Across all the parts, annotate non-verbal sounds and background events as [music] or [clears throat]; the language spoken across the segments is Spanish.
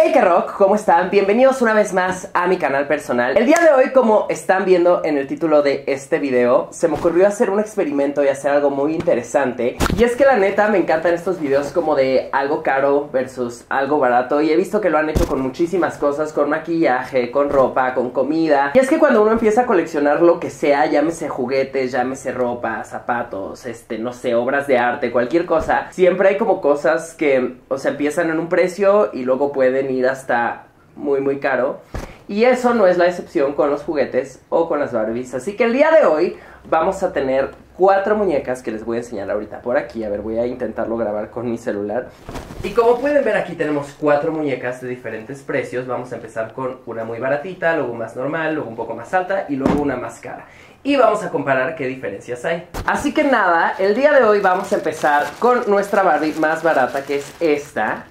Hey que ¿cómo están? Bienvenidos una vez más a mi canal personal. El día de hoy, como están viendo en el título de este video, se me ocurrió hacer un experimento y hacer algo muy interesante. Y es que la neta me encantan estos videos como de algo caro versus algo barato. Y he visto que lo han hecho con muchísimas cosas, con maquillaje, con ropa, con comida. Y es que cuando uno empieza a coleccionar lo que sea, llámese juguetes, llámese ropa, zapatos, este, no sé, obras de arte, cualquier cosa, siempre hay como cosas que, o sea, empiezan en un precio y luego pueden hasta muy muy caro. Y eso no es la excepción con los juguetes o con las Barbies. Así que el día de hoy vamos a tener cuatro muñecas que les voy a enseñar ahorita por aquí. A ver, voy a intentarlo grabar con mi celular. Y como pueden ver aquí tenemos cuatro muñecas de diferentes precios. Vamos a empezar con una muy baratita, luego más normal, luego un poco más alta y luego una más cara. Y vamos a comparar qué diferencias hay. Así que nada, el día de hoy vamos a empezar con nuestra Barbie más barata que es esta.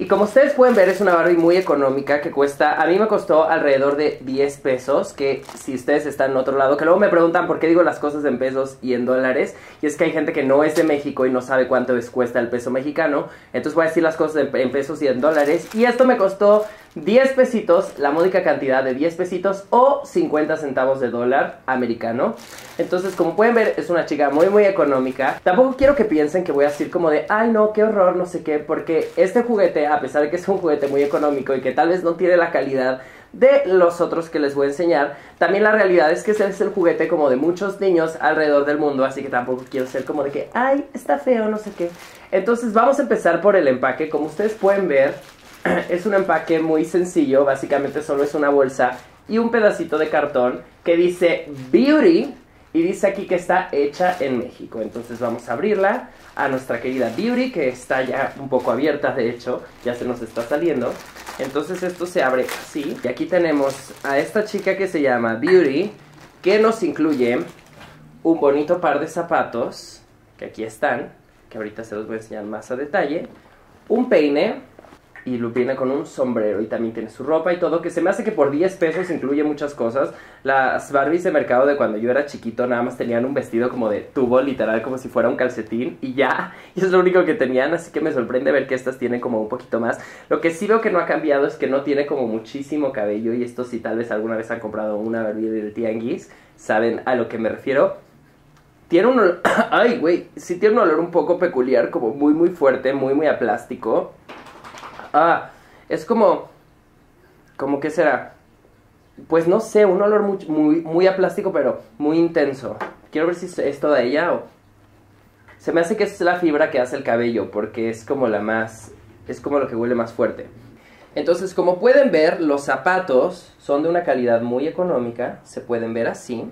Y como ustedes pueden ver es una Barbie muy económica que cuesta, a mí me costó alrededor de 10 pesos, que si ustedes están en otro lado, que luego me preguntan por qué digo las cosas en pesos y en dólares, y es que hay gente que no es de México y no sabe cuánto les cuesta el peso mexicano, entonces voy a decir las cosas en, pesos y en dólares, y esto me costó 10 pesitos, la módica cantidad de 10 pesitos o 50 centavos de dólar americano. Entonces, como pueden ver, es una chica muy, muy económica. Tampoco quiero que piensen que voy a decir como de, ay no, qué horror, no sé qué, porque este juguete, a pesar de que es un juguete muy económico y que tal vez no tiene la calidad de los otros que les voy a enseñar. También la realidad es que ese es el juguete como de muchos niños alrededor del mundo, así que tampoco quiero ser como de que, ay, está feo, no sé qué. Entonces vamos a empezar por el empaque. Como ustedes pueden ver, [clears throat] es un empaque muy sencillo, básicamente solo es una bolsa y un pedacito de cartón que dice Beauty y dice aquí que está hecha en México. Entonces vamos a abrirla a nuestra querida Beauty que está ya un poco abierta, de hecho, ya se nos está saliendo. Entonces esto se abre así y aquí tenemos a esta chica que se llama Beauty que nos incluye un bonito par de zapatos que aquí están, que ahorita se los voy a enseñar más a detalle, un peine, y viene con un sombrero y también tiene su ropa y todo, que se me hace que por 10 pesos incluye muchas cosas. Las Barbies de mercado de cuando yo era chiquito nada más tenían un vestido como de tubo, literal, como si fuera un calcetín y ya, [laughs] y es lo único que tenían, así que me sorprende ver que estas tienen como un poquito más. Lo que sí veo que no ha cambiado es que no tiene como muchísimo cabello y esto si tal vez alguna vez han comprado una Barbie del tianguis, saben a lo que me refiero. Tiene un olor... [coughs] Ay, güey, sí tiene un olor un poco peculiar, como muy muy fuerte, muy muy a plástico. Ah, es como... ¿Cómo que será? Pues no sé, un olor muy, muy, muy a plástico, pero muy intenso. Quiero ver si es toda ella o... Se me hace que es la fibra que hace el cabello, porque es como la más... Es como lo que huele más fuerte. Entonces, como pueden ver, los zapatos son de una calidad muy económica. Se pueden ver así.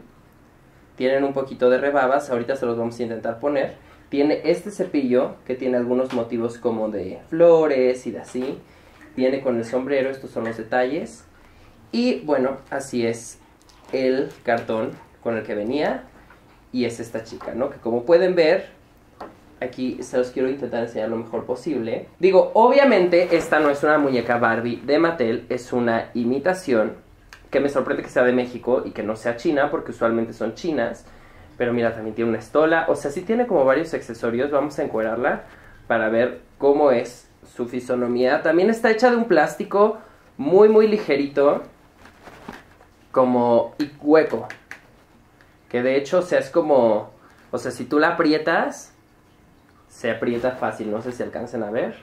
Tienen un poquito de rebabas. Ahorita se los vamos a intentar poner. Tiene este cepillo que tiene algunos motivos como de flores y de así. Viene con el sombrero, estos son los detalles. Y bueno, así es el cartón con el que venía. Y es esta chica, ¿no? Que como pueden ver, aquí se los quiero intentar enseñar lo mejor posible. Digo, obviamente esta no es una muñeca Barbie de Mattel, es una imitación. Que me sorprende que sea de México y que no sea china, porque usualmente son chinas. Pero mira, también tiene una estola. O sea, sí tiene como varios accesorios. Vamos a encuadrarla para ver cómo es su fisonomía. También está hecha de un plástico muy, muy ligerito. Como y hueco. Que de hecho, o sea, es como... O sea, si tú la aprietas, se aprieta fácil. No sé si alcancen a ver.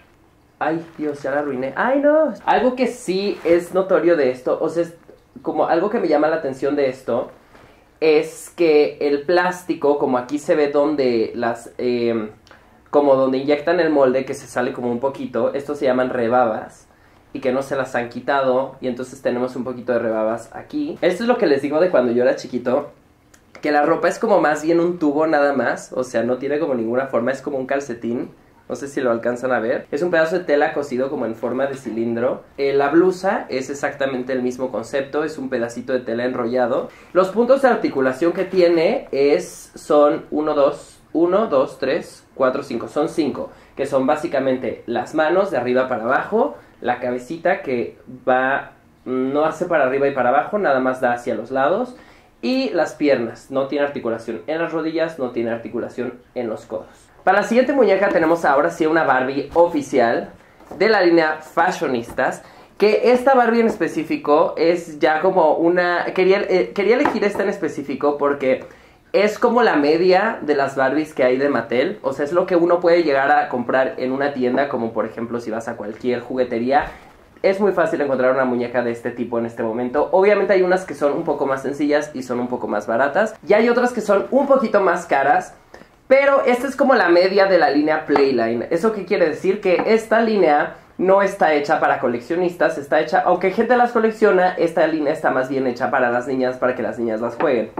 Ay, Dios, ya la arruiné. Ay, no. Algo que sí es notorio de esto, o sea, es como algo que me llama la atención de esto es que el plástico, como aquí se ve donde las, em, como donde inyectan el molde, que se sale como un poquito, estos se llaman rebabas y que no se las han quitado y entonces tenemos un poquito de rebabas aquí. Esto es lo que les digo de cuando yo era chiquito, que la ropa es como más bien un tubo nada más, o sea, no tiene como ninguna forma, es como un calcetín no sé si lo alcanzan a ver. Es un pedazo de tela cosido como en forma de cilindro. Eh, la blusa es exactamente el mismo concepto, es un pedacito de tela enrollado. Los puntos de articulación que tiene es, son 1, 2, 1, 2, 3, 4, 5. Son 5, que son básicamente las manos de arriba para abajo, la cabecita que va, no hace para arriba y para abajo, nada más da hacia los lados. Y las piernas, no tiene articulación en las rodillas, no tiene articulación en los codos. Para la siguiente muñeca tenemos ahora sí una Barbie oficial de la línea Fashionistas que esta Barbie en específico es ya como una... Quería, eh, quería elegir esta en específico porque es como la media de las Barbies que hay de Mattel. O sea, es lo que uno puede llegar a comprar en una tienda, como por ejemplo si vas a cualquier juguetería. Es muy fácil encontrar una muñeca de este tipo en este momento. Obviamente hay unas que son un poco más sencillas y son un poco más baratas. Y hay otras que son un poquito más caras. Pero esta es como la media de la línea Playline. ¿Eso qué quiere decir? Que esta línea no está hecha para coleccionistas, está hecha, aunque gente las colecciona, esta línea está más bien hecha para las niñas, para que las niñas las jueguen.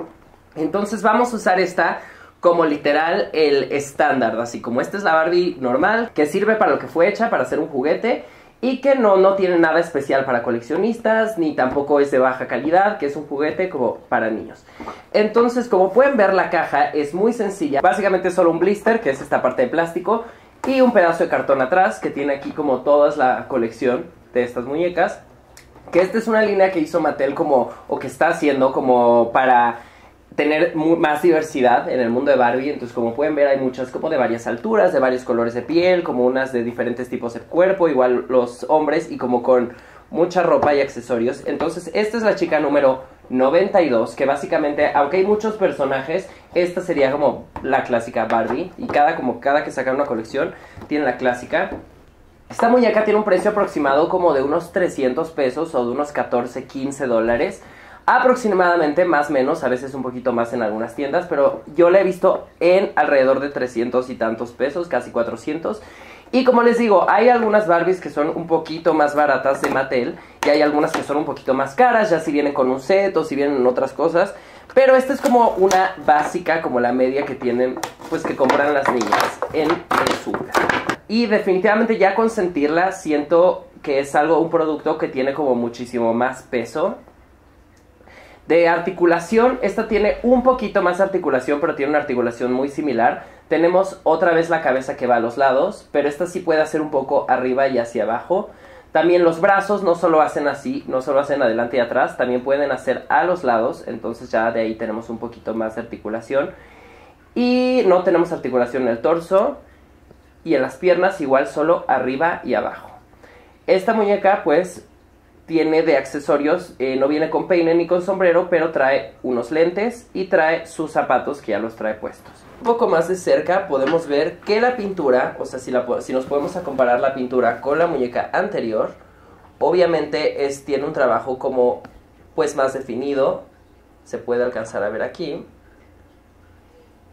Entonces vamos a usar esta como literal el estándar, así como esta es la Barbie normal, que sirve para lo que fue hecha, para hacer un juguete, y que no, no tiene nada especial para coleccionistas, ni tampoco es de baja calidad, que es un juguete como para niños. Entonces, como pueden ver, la caja es muy sencilla. Básicamente es solo un blister, que es esta parte de plástico, y un pedazo de cartón atrás, que tiene aquí como toda la colección de estas muñecas. Que esta es una línea que hizo Mattel como, o que está haciendo como para tener más diversidad en el mundo de Barbie. Entonces, como pueden ver, hay muchas como de varias alturas, de varios colores de piel, como unas de diferentes tipos de cuerpo, igual los hombres y como con mucha ropa y accesorios. Entonces, esta es la chica número 92, que básicamente, aunque hay muchos personajes, esta sería como la clásica Barbie. Y cada, como cada que sacan una colección, tiene la clásica. Esta muñeca tiene un precio aproximado como de unos 300 pesos o de unos 14, 15 dólares aproximadamente más menos, a veces un poquito más en algunas tiendas, pero yo la he visto en alrededor de 300 y tantos pesos, casi 400. Y como les digo, hay algunas Barbies que son un poquito más baratas de Mattel y hay algunas que son un poquito más caras, ya si vienen con un set o si vienen en otras cosas. Pero esta es como una básica, como la media que tienen, pues que compran las niñas en el super. Y definitivamente ya consentirla siento que es algo, un producto que tiene como muchísimo más peso de articulación, esta tiene un poquito más articulación, pero tiene una articulación muy similar. Tenemos otra vez la cabeza que va a los lados, pero esta sí puede hacer un poco arriba y hacia abajo. También los brazos no solo hacen así, no solo hacen adelante y atrás, también pueden hacer a los lados, entonces ya de ahí tenemos un poquito más de articulación. Y no tenemos articulación en el torso y en las piernas igual solo arriba y abajo. Esta muñeca pues tiene de accesorios, eh, no viene con peine ni con sombrero, pero trae unos lentes y trae sus zapatos que ya los trae puestos. Un poco más de cerca podemos ver que la pintura, o sea, si, si nos podemos comparar la pintura con la muñeca anterior, obviamente es, tiene un trabajo como pues más definido, se puede alcanzar a ver aquí.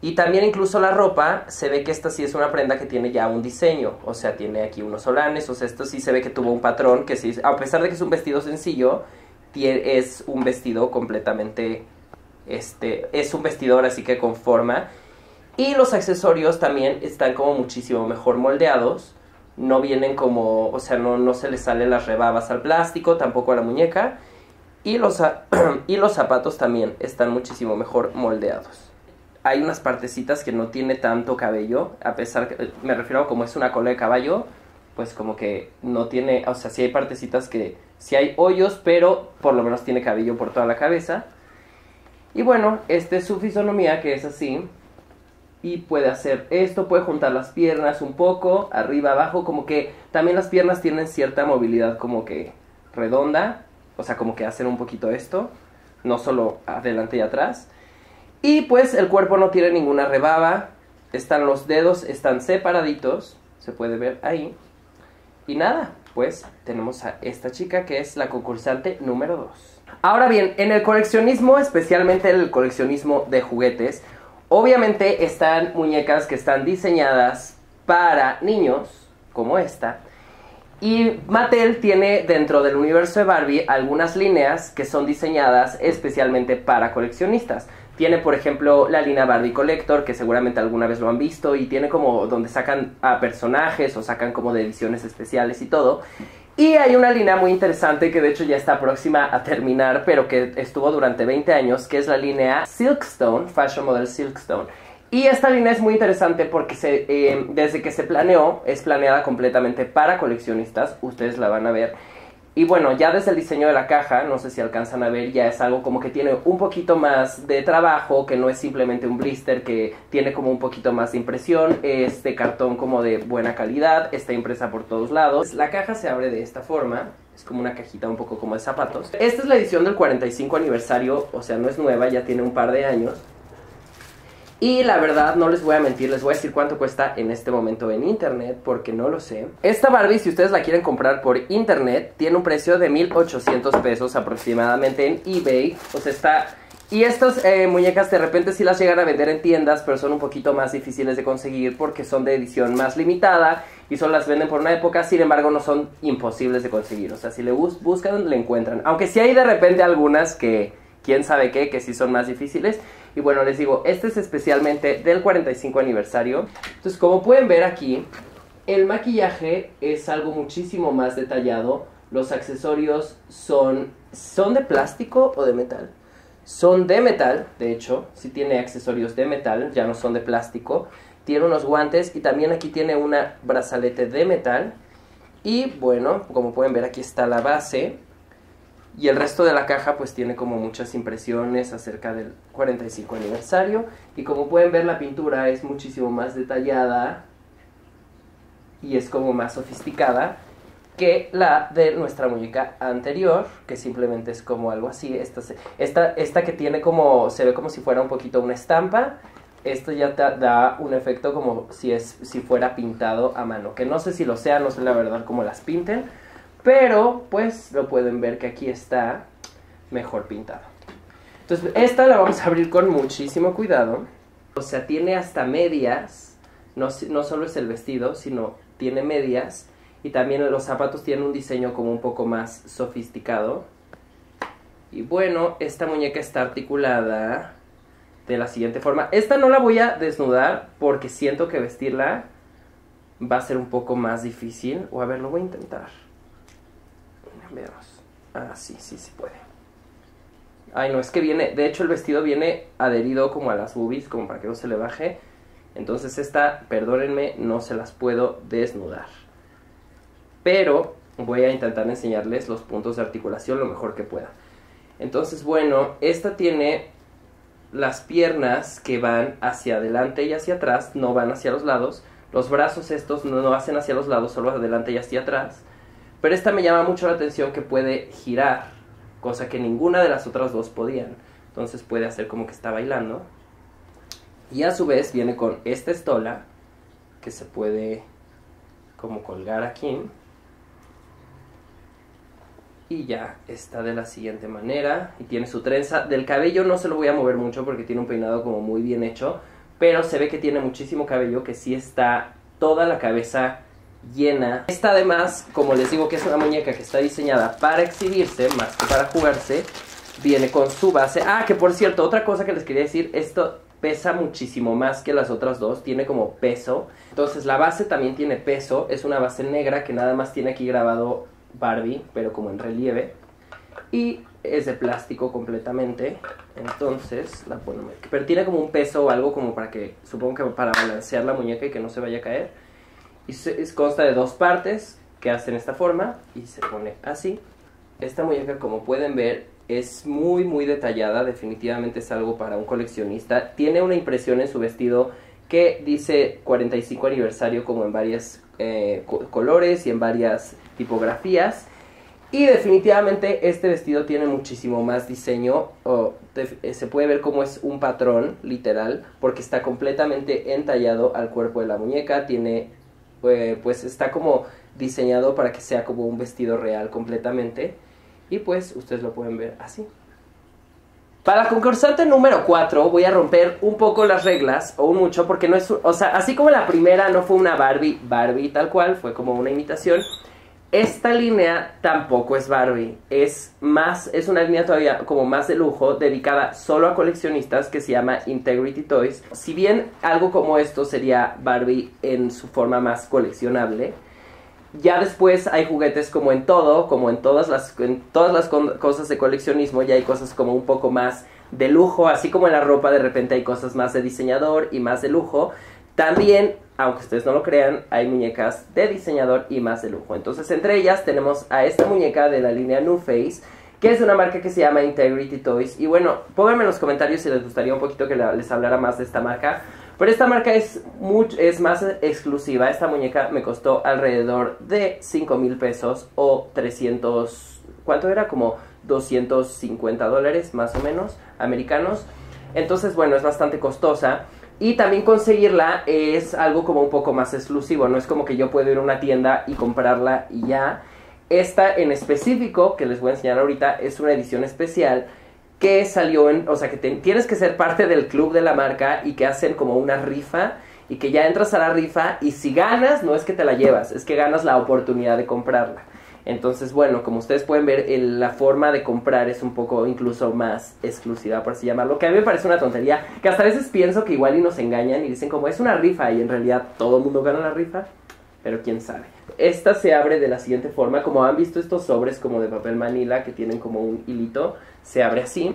Y también incluso la ropa, se ve que esta sí es una prenda que tiene ya un diseño, o sea, tiene aquí unos solanes, o sea, esto sí se ve que tuvo un patrón, que sí, a pesar de que es un vestido sencillo, es un vestido completamente, este, es un vestidor así que con forma. Y los accesorios también están como muchísimo mejor moldeados, no vienen como, o sea, no, no se les salen las rebabas al plástico, tampoco a la muñeca. Y los, [clears throat] y los zapatos también están muchísimo mejor moldeados hay unas partecitas que no tiene tanto cabello, a pesar que, me refiero a como es una cola de caballo, pues como que no tiene, o sea, sí hay partecitas que sí hay hoyos, pero por lo menos tiene cabello por toda la cabeza. Y bueno, esta es su fisonomía que es así. Y puede hacer esto, puede juntar las piernas un poco, arriba, abajo, como que también las piernas tienen cierta movilidad como que redonda, o sea, como que hacen un poquito esto, no solo adelante y atrás. Y pues el cuerpo no tiene ninguna rebaba, están los dedos, están separaditos, se puede ver ahí. Y nada, pues tenemos a esta chica que es la concursante número 2. Ahora bien, en el coleccionismo, especialmente en el coleccionismo de juguetes, obviamente están muñecas que están diseñadas para niños, como esta. Y Mattel tiene dentro del universo de Barbie algunas líneas que son diseñadas especialmente para coleccionistas. Tiene, por ejemplo, la línea Barbie Collector, que seguramente alguna vez lo han visto, y tiene como donde sacan a personajes o sacan como de ediciones especiales y todo. Y hay una línea muy interesante que de hecho ya está próxima a terminar, pero que estuvo durante 20 años, que es la línea Silkstone, Fashion Model Silkstone. Y esta línea es muy interesante porque eh, desde que se planeó, es planeada completamente para coleccionistas, ustedes la van a ver. Y bueno, ya desde el diseño de la caja, no sé si alcanzan a ver, ya es algo como que tiene un poquito más de trabajo, que no es simplemente un blister, que tiene como un poquito más de impresión, este cartón como de buena calidad, está impresa por todos lados. La caja se abre de esta forma, Es como una cajita un poco como de zapatos. Esta es la edición del 45 aniversario, o sea, no es nueva, ya tiene un par de años. Y la verdad, no les voy a mentir, les voy a decir cuánto cuesta en este momento en internet, porque no lo sé. Esta Barbie, si ustedes la quieren comprar por internet, tiene un precio de 1800 pesos aproximadamente en eBay. O sea, está y estas eh, muñecas de repente sí las llegan a vender en tiendas, pero son un poquito más difíciles de conseguir porque son de edición más limitada y solo las venden por una época, sin embargo no son imposibles de conseguir. O sea, si le buscan, le encuentran. Aunque sí hay de repente algunas que, quién sabe qué, que sí son más difíciles. Y bueno, les digo, este es especialmente del 45 aniversario. Entonces, como pueden ver aquí, el maquillaje es algo muchísimo más detallado. Los accesorios son, ¿son de plástico o de metal? Son de metal, de hecho, sí tiene accesorios de metal, ya no son de plástico. Tiene unos guantes y también aquí tiene una brazalete de metal. Y bueno, como pueden ver aquí está la base. Y el resto de la caja pues tiene como muchas impresiones acerca del 45 aniversario. Y como pueden ver la pintura es muchísimo más detallada y es como más sofisticada que la de nuestra muñeca anterior, que simplemente es como algo así. Esta, esta, esta que tiene como, se ve como si fuera un poquito una estampa. Esto ya te da un efecto como si, es, si fuera pintado a mano. Que no sé si lo sea, no sé la verdad cómo las pinten. Pero pues lo pueden ver que aquí está mejor pintado. Entonces esta la vamos a abrir con muchísimo cuidado. O sea, tiene hasta medias. No, no solo es el vestido, sino tiene medias y también los zapatos tienen un diseño como un poco más sofisticado. Y bueno, esta muñeca está articulada de la siguiente forma. Esta no la voy a desnudar porque siento que vestirla va a ser un poco más difícil. O a ver, lo voy a intentar. Veamos. Ah, sí, sí, sí puede. Ay, no, es que viene, de hecho el vestido viene adherido como a las boobies, como para que no se le baje. Entonces esta, perdónenme, no se las puedo desnudar pero voy a intentar enseñarles los puntos de articulación lo mejor que pueda. Entonces, bueno, esta tiene las piernas que van hacia adelante y hacia atrás, no van hacia los lados. Los brazos estos no hacen hacia los lados, solo adelante y hacia atrás. Pero esta me llama mucho la atención que puede girar, cosa que ninguna de las otras dos podían. Entonces puede hacer como que está bailando. Y a su vez viene con esta estola que se puede como colgar aquí y ya está de la siguiente manera y tiene su trenza del cabello no se lo voy a mover mucho porque tiene un peinado como muy bien hecho pero se ve que tiene muchísimo cabello que sí está toda la cabeza llena esta además como les digo que es una muñeca que está diseñada para exhibirse más que para jugarse viene con su base ah que por cierto otra cosa que les quería decir esto pesa muchísimo más que las otras dos, tiene como peso. Entonces la base también tiene peso, es una base negra que nada más tiene aquí grabado Barbie, pero como en relieve. Y es de plástico completamente. Entonces, la ponemos. Pero tiene como un peso o algo como para que, supongo que para balancear la muñeca y que no se vaya a caer. Y consta de dos partes que hacen esta forma y se pone así. Esta muñeca, como pueden ver, es muy muy detallada. Definitivamente es algo para un coleccionista. Tiene una impresión en su vestido que dice 45 aniversario como en varios eh, colores y en varias tipografías. Y definitivamente este vestido tiene muchísimo más diseño. Eh, se puede ver como es un patrón, literal, porque está completamente entallado al cuerpo de la muñeca. Tiene, eh, pues está como diseñado para que sea como un vestido real completamente. Y pues ustedes lo pueden ver así. Para la concursante número 4 voy a romper un poco las reglas, o un mucho, porque no es, o sea, así como la primera no fue una Barbie, Barbie tal cual, fue como una imitación, esta línea tampoco es Barbie, es más, es una línea todavía como más de lujo, dedicada solo a coleccionistas que se llama Integrity Toys. Si bien algo como esto sería Barbie en su forma más coleccionable, ya después hay juguetes como en todo, como en todas las, en todas las cosas de coleccionismo, ya hay cosas como un poco más de lujo, así como en la ropa de repente hay cosas más de diseñador y más de lujo. También, aunque ustedes no lo crean, hay muñecas de diseñador y más de lujo. Entonces, entre ellas tenemos a esta muñeca de la línea New Face, que es una marca que se llama Integrity Toys. Y bueno, pónganme en los comentarios si les gustaría un poquito que les hablara más de esta marca, Pero esta marca es, mucho, es más exclusiva. Esta muñeca me costó alrededor de 5 mil pesos o 300, ¿cuánto era? Como 250 dólares más o menos americanos. Entonces, bueno, es bastante costosa. Y también conseguirla es algo como un poco más exclusivo. No es como que yo puedo ir a una tienda y comprarla y ya. Esta en específico, que les voy a enseñar ahorita, es una edición especial que salió en, o sea, que tienes que ser parte del club de la marca y que hacen como una rifa y que ya entras a la rifa y si ganas, no es que te la llevas, es que ganas la oportunidad de comprarla. Entonces, bueno, como ustedes pueden ver, la forma de comprar es un poco incluso más exclusiva, por así llamarlo, que a mí me parece una tontería, que hasta a veces pienso que igual y nos engañan y dicen como es una rifa y en realidad todo el mundo gana la rifa, pero quién sabe. Esta se abre de la siguiente forma, como han visto estos sobres como de papel manila que tienen como un hilito, se abre así.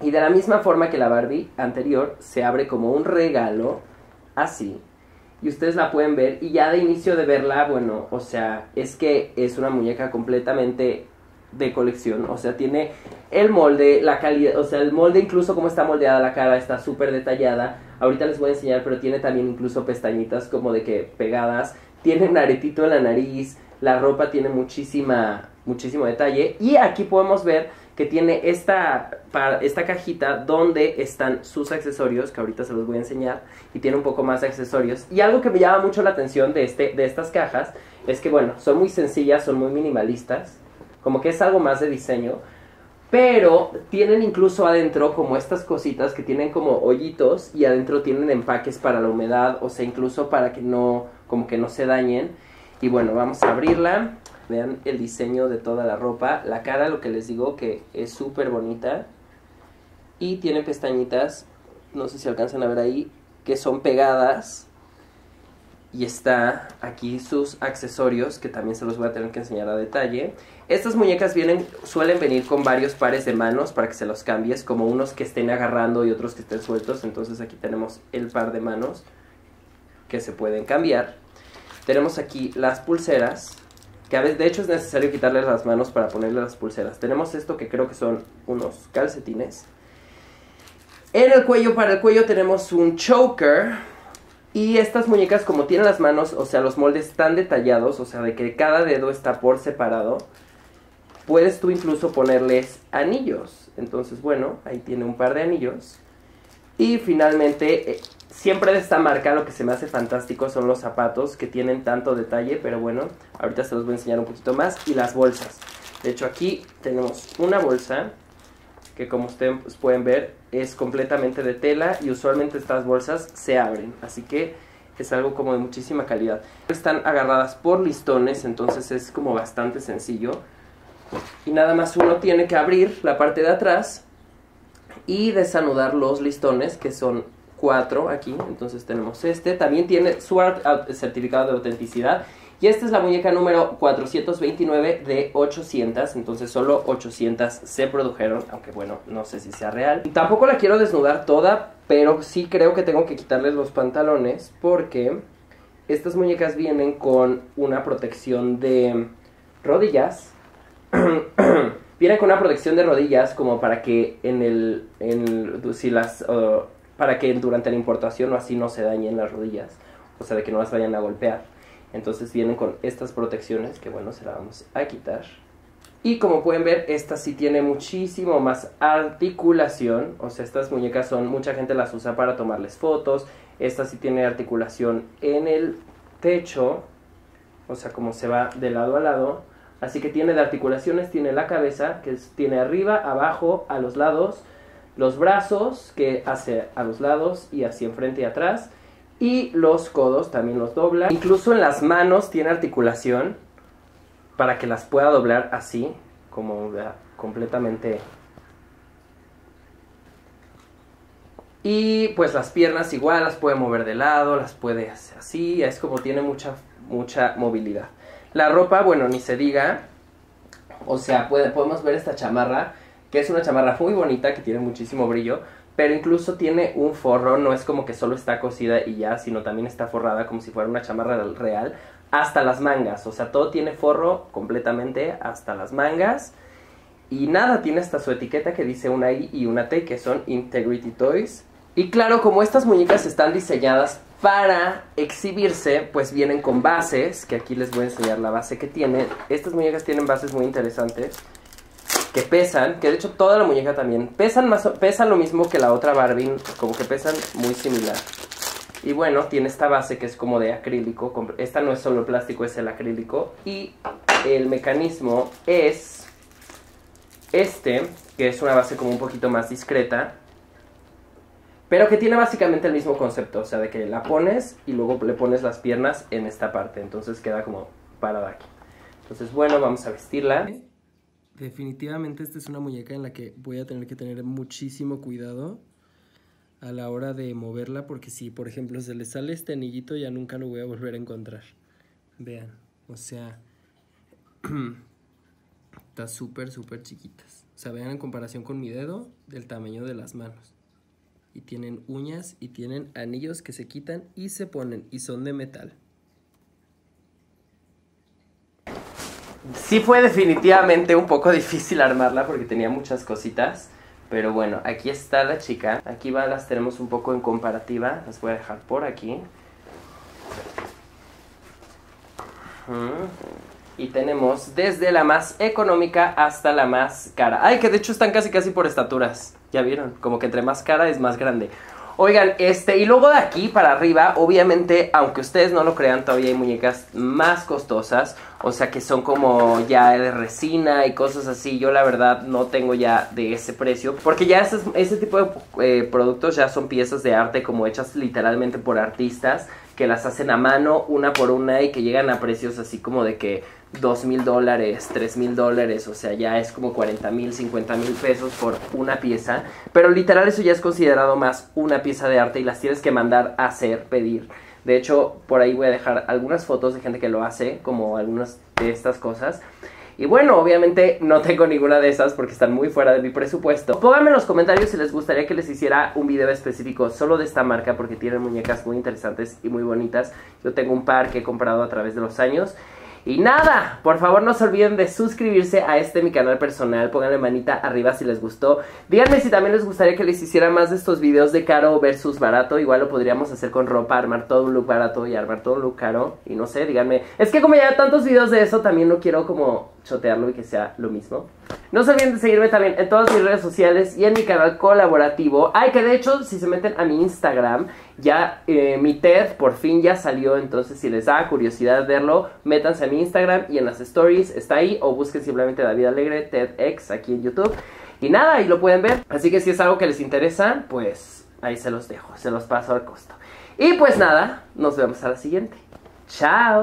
Y de la misma forma que la Barbie anterior, se abre como un regalo, así y ustedes la pueden ver y ya de inicio de verla, bueno, o sea, es que es una muñeca completamente de colección, o sea, tiene el molde, la calidad, o sea, el molde incluso como está moldeada la cara está súper detallada, ahorita les voy a enseñar, pero tiene también incluso pestañitas como de que pegadas, tiene un aretito en la nariz, la ropa tiene muchísima, muchísimo detalle y aquí podemos ver tiene esta, esta cajita donde están sus accesorios, que ahorita se los voy a enseñar, y tiene un poco más de accesorios. Y algo que me llama mucho la atención de, este, de estas cajas es que, bueno, son muy sencillas, son muy minimalistas, como que es algo más de diseño, pero tienen incluso adentro como estas cositas que tienen como hoyitos y adentro tienen empaques para la humedad, o sea, incluso para que no, como que no se dañen. Y bueno, vamos a abrirla. Vean el diseño de toda la ropa. La cara, lo que les digo, que es súper bonita. Y tiene pestañitas, no sé si alcanzan a ver ahí, que son pegadas. Y está aquí sus accesorios, que también se los voy a tener que enseñar a detalle. Estas muñecas vienen, suelen venir con varios pares de manos para que se los cambies, como unos que estén agarrando y otros que estén sueltos. Entonces aquí tenemos el par de manos que se pueden cambiar. Tenemos aquí las pulseras, que a veces de hecho es necesario quitarle las manos para ponerle las pulseras. Tenemos esto que creo que son unos calcetines. En el cuello, para el cuello tenemos un choker. Y estas muñecas como tienen las manos, o sea, los moldes tan detallados, o sea, de que cada dedo está por separado, puedes tú incluso ponerles anillos. Entonces, bueno, ahí tiene un par de anillos. Y finalmente, eh, siempre de esta marca lo que se me hace fantástico son los zapatos que tienen tanto detalle, pero bueno, ahorita se los voy a enseñar un poquito más. Y las bolsas. De hecho, aquí tenemos una bolsa que como ustedes pueden ver es completamente de tela y usualmente estas bolsas se abren. Así que es algo como de muchísima calidad. Están agarradas por listones, entonces es como bastante sencillo. Y nada más uno tiene que abrir la parte de atrás y desanudar los listones que son cuatro aquí, entonces tenemos este, también tiene su certificado de autenticidad. Y esta es la muñeca número 429 de 800, entonces solo 800 se produjeron, aunque bueno, no sé si sea real. Tampoco la quiero desnudar toda, pero sí creo que tengo que quitarles los pantalones porque estas muñecas vienen con una protección de rodillas. [clears throat] Viene con una protección de rodillas como para que en el, en, si las, para que durante la importación o así no se dañen las rodillas, o sea, de que no las vayan a golpear. Entonces vienen con estas protecciones que bueno, se las vamos a quitar. Y como pueden ver, esta sí tiene muchísimo más articulación. O sea, estas muñecas son, mucha gente las usa para tomarles fotos. Esta sí tiene articulación en el techo. O sea, como se va de lado a lado. Así que tiene de articulaciones, tiene la cabeza, que tiene arriba, abajo, a los lados, los brazos, que hace a los lados y hacia enfrente y atrás, y los codos también los dobla. Incluso en las manos tiene articulación para que las pueda doblar así, como completamente. Y pues las piernas igual las puede mover de lado, las puede hacer así, es como tiene mucha, mucha movilidad. La ropa, bueno, ni se diga. O sea, podemos ver esta chamarra, que es una chamarra muy bonita, que tiene muchísimo brillo, pero incluso tiene un forro, no es como que solo está cosida y ya, sino también está forrada como si fuera una chamarra real, hasta las mangas. O sea, todo tiene forro completamente hasta las mangas. Y nada, tiene hasta su etiqueta que dice una I y una T, que son Integrity Toys. Y claro, como estas muñecas están diseñadas para exhibirse, pues vienen con bases, que aquí les voy a enseñar la base que tienen. Estas muñecas tienen bases muy interesantes, que pesan, que de hecho toda la muñeca también, pesan, más, pesan lo mismo que la otra Barbie, como que pesan muy similar. Y bueno, tiene esta base que es como de acrílico, esta no es solo plástico, es el acrílico. Y el mecanismo es este, que es una base como un poquito más discreta, pero que tiene básicamente el mismo concepto, o sea, de que la pones y luego le pones las piernas en esta parte, entonces queda como parada aquí. Entonces, bueno, vamos a vestirla. Definitivamente esta es una muñeca en la que voy a tener que tener muchísimo cuidado a la hora de moverla, porque si, por ejemplo, se le sale este anillito, ya nunca lo voy a volver a encontrar. Vean, o sea, [clears throat] está súper, súper chiquitas. O sea, vean en comparación con mi dedo, del tamaño de las manos y tienen uñas y tienen anillos que se quitan y se ponen y son de metal. Sí fue definitivamente un poco [laughs] difícil armarla porque tenía muchas cositas. Pero bueno, aquí está la chica. Aquí va, las tenemos un poco en comparativa. Las voy a dejar por aquí. Y tenemos desde la más económica hasta la más cara. Ay, que de hecho están casi casi por estaturas. Ya vieron, como que entre más cara es más grande. Oigan, este, y luego de aquí para arriba, obviamente, aunque ustedes no lo crean, todavía hay muñecas más costosas, o sea que son como ya de resina y cosas así. Yo la verdad no tengo ya de ese precio, porque ya ese, tipo de eh, productos ya son piezas de arte como hechas literalmente por artistas que las hacen a mano una por una y que llegan a precios así como de que dos mil dólares, tres mil dólares, o sea, ya es como 40 mil, 50 mil pesos por una pieza, pero literal eso ya es considerado más una pieza de arte y las tienes que mandar a hacer, pedir. De hecho, por ahí voy a dejar algunas fotos de gente que lo hace, como algunas de estas cosas. Y bueno, obviamente no tengo ninguna de esas porque están muy fuera de mi presupuesto. Pónganme en los comentarios si les gustaría que les hiciera un video específico solo de esta marca porque tienen muñecas muy interesantes y muy bonitas. Yo tengo un par que he comprado a través de los años y nada, por favor no se olviden de suscribirse a este mi canal personal, pónganle manita arriba si les gustó. Díganme si también les gustaría que les hiciera más de estos videos de caro versus barato, igual lo podríamos hacer con ropa, armar todo un look barato y armar todo un look caro. Y no sé, díganme, es que como ya tantos videos de eso, también no quiero como chotearlo y que sea lo mismo. No se olviden de seguirme también en todas mis redes sociales y en mi canal colaborativo. Ay, que de hecho, si se meten a mi Instagram, ya eh, mi TED por fin ya salió. Entonces, si les da curiosidad verlo, métanse a mi Instagram y en las stories está ahí. O busquen simplemente David Alegre, TEDx aquí en YouTube. Y nada, ahí lo pueden ver. Así que si es algo que les interesa, pues ahí se los dejo, se los paso al costo. Y pues nada, nos vemos a la siguiente. Chao.